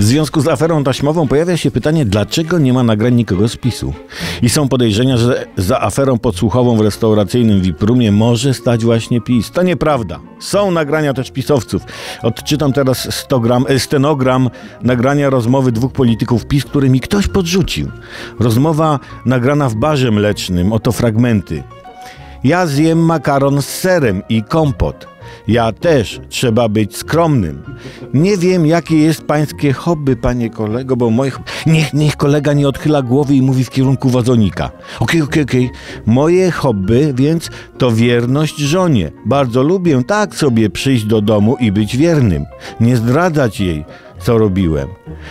W związku z aferą taśmową pojawia się pytanie, dlaczego nie ma nagrań nikogo z PiSu? I są podejrzenia, że za aferą podsłuchową w restauracyjnym Wiprumie może stać właśnie PiS. To nieprawda. Są nagrania też pisowców. Odczytam teraz stogram, e, stenogram nagrania rozmowy dwóch polityków PiS, który mi ktoś podrzucił. Rozmowa nagrana w barze mlecznym. Oto fragmenty. Ja zjem makaron z serem i kompot. Ja też trzeba być skromnym. Nie wiem, jakie jest pańskie hobby, panie kolego, bo moje. Niech, niech kolega nie odchyla głowy i mówi w kierunku wazonika. Okej, okej, okej. Moje hobby więc to wierność żonie. Bardzo lubię tak sobie przyjść do domu i być wiernym. Nie zdradzać jej co robiłem.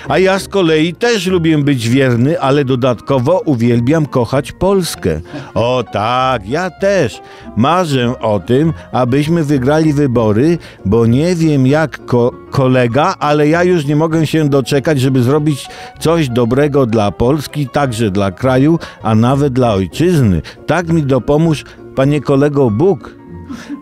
A ja z kolei też lubię być wierny, ale dodatkowo uwielbiam kochać Polskę. O tak, ja też. Marzę o tym, abyśmy wygrali wybory, bo nie wiem jak ko kolega, ale ja już nie mogę się doczekać, żeby zrobić coś dobrego dla Polski, także dla kraju, a nawet dla ojczyzny. Tak mi dopomóż, panie kolego, Bóg.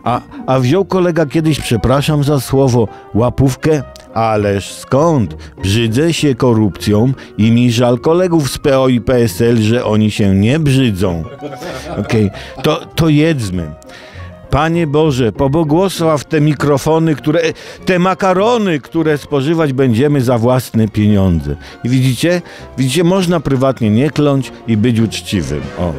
A, a wziął kolega kiedyś, przepraszam za słowo, łapówkę Ależ skąd? Brzydzę się korupcją i mi żal kolegów z PO i PSL, że oni się nie brzydzą. Okej, okay. to, to jedzmy. Panie Boże, pobłogosław te mikrofony, które, te makarony, które spożywać będziemy za własne pieniądze. I widzicie, widzicie, można prywatnie nie kląć i być uczciwym. O.